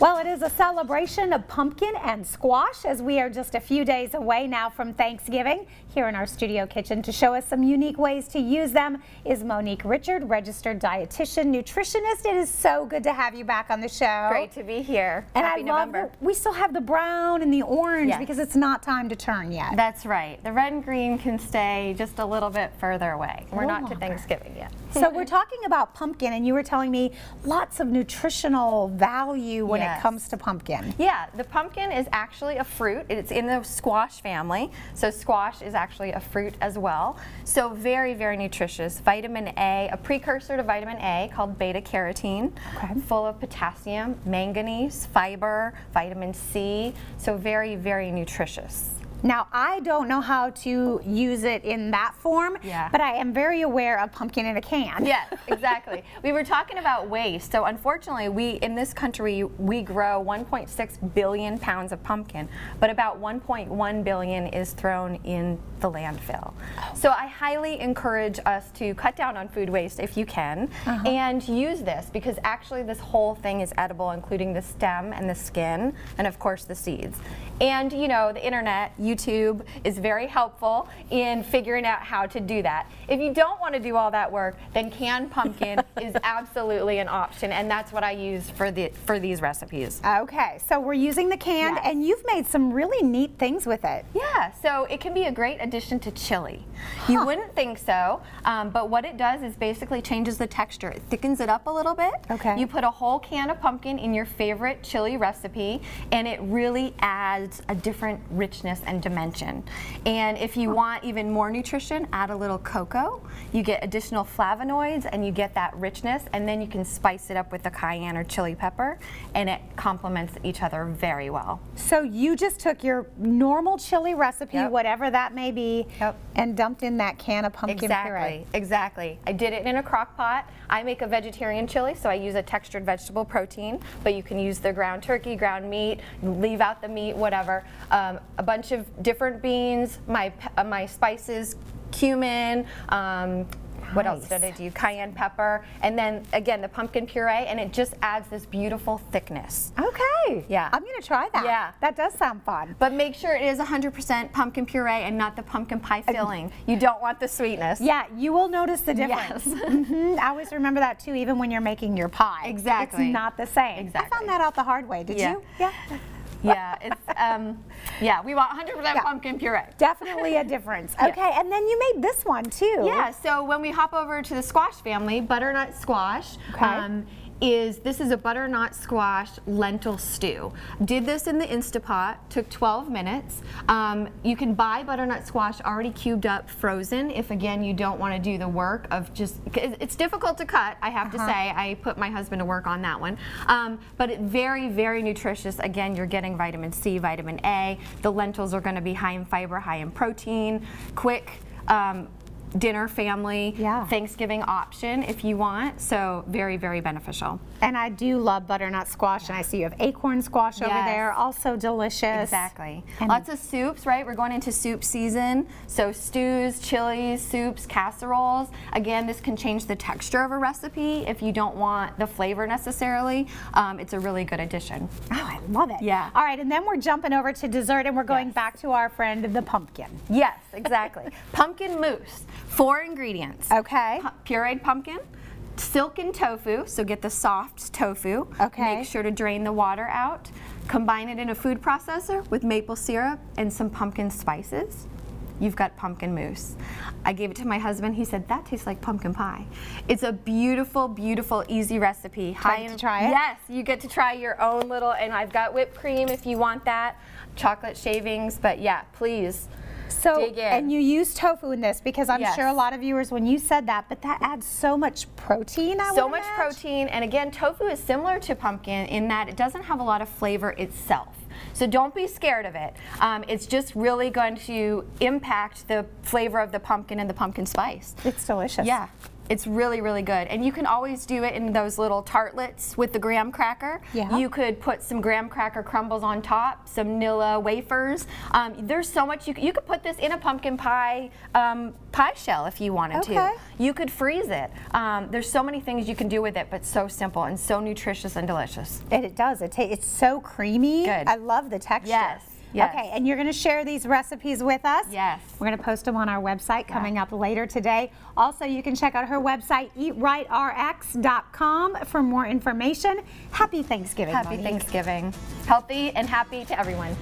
Well, it is a celebration of pumpkin and squash as we are just a few days away now from Thanksgiving. Here in our studio kitchen to show us some unique ways to use them is Monique Richard, registered dietitian, nutritionist. It is so good to have you back on the show. Great to be here. And Happy I love November. that we still have the brown and the orange Yes. because it's not time to turn yet. That's right. The red and green can stay just a little bit further away. We're not to. Thanksgiving yet. so we're talking about pumpkin and you were telling me lots of nutritional value when it comes to pumpkin. Yeah, the pumpkin is actually a fruit. It's in the squash family. So squash is actually a fruit as well. So very, very nutritious. Vitamin A, a precursor to vitamin A called beta carotene, Okay. full of potassium, manganese, fiber, vitamin C. So very, very nutritious. Now, I don't know how to use it in that form, Yeah. but I am very aware of pumpkin in a can. Yes, exactly. we were talking about waste. So unfortunately, we in this country we grow 1.6 billion pounds of pumpkin, but about 1.1 billion is thrown in the landfill. Oh. So I highly encourage us to cut down on food waste if you can uh-huh. and use this because actually this whole thing is edible including the stem and the skin and of course the seeds. And you know, the internet, YouTube is very helpful in figuring out how to do that. If you don't want to do all that work, then canned pumpkin is absolutely an option and that's what I use for the for these recipes. Okay, so we're using the canned, Yes. and you've made some really neat things with it. Yeah, so it can be a great addition to chili. You wouldn't think so, um, but what it does is basically changes the texture. It thickens it up a little bit. Okay. You put a whole can of pumpkin in your favorite chili recipe, and it really adds a different richness and dimension. And if you want even more nutrition, add a little cocoa. You get additional flavonoids, and you get that richness, and then you can spice it up with the cayenne or chili pepper, and it complements each other very well. So you just took your normal chili recipe, Yep. whatever that may be, Yep. and dumped in that can of pumpkin Exactly, puree. exactly. I did it in a crock pot. I make a vegetarian chili, so I use a textured vegetable protein, but you can use the ground turkey, ground meat, leave out the meat, whatever. Um, a bunch of different beans, my, uh, my spices, cumin, um, what else did I do? Cayenne pepper, and then again the pumpkin puree, and it just adds this beautiful thickness. Okay. Yeah. I'm going to try that. Yeah. That does sound fun. But make sure it is 100% pumpkin puree and not the pumpkin pie filling. You don't want the sweetness. Yeah, you will notice the difference. Yes. Mhm, I always remember that too, even when you're making your pie. Exactly. It's not the same. Exactly. I found that out the hard way. Did Yeah. you? Yeah. Yeah, it's um, yeah. We want 100% pumpkin puree. Definitely a difference. Okay, and then you made this one too. Yeah. So when we hop over to the squash family, butternut squash. um, Okay. Is this is a butternut squash lentil stew. Did this in the Instapot, took 12 minutes. Um, you can buy butternut squash already cubed up, frozen, if again you don't want to do the work of just, it's difficult to cut, I have to say. I put my husband to work on that one. Um, but it very, very nutritious. Again, you're getting vitamin C, vitamin A. The lentils are going to be high in fiber, high in protein, quick. Um, dinner family Yeah. Thanksgiving option if you want. So very, very beneficial. And I do love butternut squash, and I see you have acorn squash over there, also delicious. Exactly. And- Lots of soups, right? We're going into soup season. So stews, chilies, soups, casseroles. Again, this can change the texture of a recipe if you don't want the flavor necessarily. Um, it's a really good addition. Oh, I love it. Yeah. All right, and then we're jumping over to dessert, and we're going Yes. back to our friend the pumpkin. Yes, exactly. pumpkin mousse. Four ingredients. Okay. Pu- pureed pumpkin, silken tofu, so get the soft tofu. Okay. Make sure to drain the water out. Combine it in a food processor with maple syrup and some pumpkin spices. You've got pumpkin mousse. I gave it to my husband. He said, that tastes like pumpkin pie. It's a beautiful, beautiful, easy recipe. I get to try it? Yes, you get to try your own little, and I've got whipped cream if you want that, chocolate shavings, but yeah, please. So, and you use tofu in this because I'm Yes. sure a lot of viewers, when you said that, but that adds so much protein. I so much imagine. protein and again tofu is similar to pumpkin in that it doesn't have a lot of flavor itself so don't be scared of it um, it's just really going to impact the flavor of the pumpkin and the pumpkin spice It's delicious. yeah It's really, really good. And you can always do it in those little tartlets with the graham cracker. Yeah. You could put some graham cracker crumbles on top, some Nilla wafers. Um, there's so much, you, you could put this in a pumpkin pie um, pie shell if you wanted Okay. to. You could freeze it. Um, there's so many things you can do with it, but so simple and so nutritious and delicious. And it does. It it's so creamy. Good. I love the texture. Yes, yes. Okay, and you're going to share these recipes with us. Yes. We're going to post them on our website coming up later today. Also, you can check out her website, eatrightrx.com, for more information. Happy Thanksgiving. Happy Monique. Thanksgiving. Healthy and happy to everyone.